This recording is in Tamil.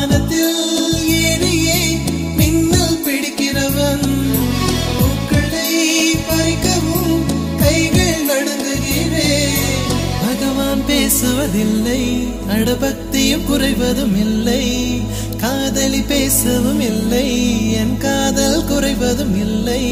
வானத்தில் ஏறியே மின்னல் பிடிக்கிறவன். பூக்களை பறிக்கவும் கைகள் நடுங்குகிறேன் பகவான் பேசுவதில்லை அடபக்தியும் குறைவதும் இல்லை. காதலி பேசவும் இல்லை என் காதல் குறைவதும் இல்லை.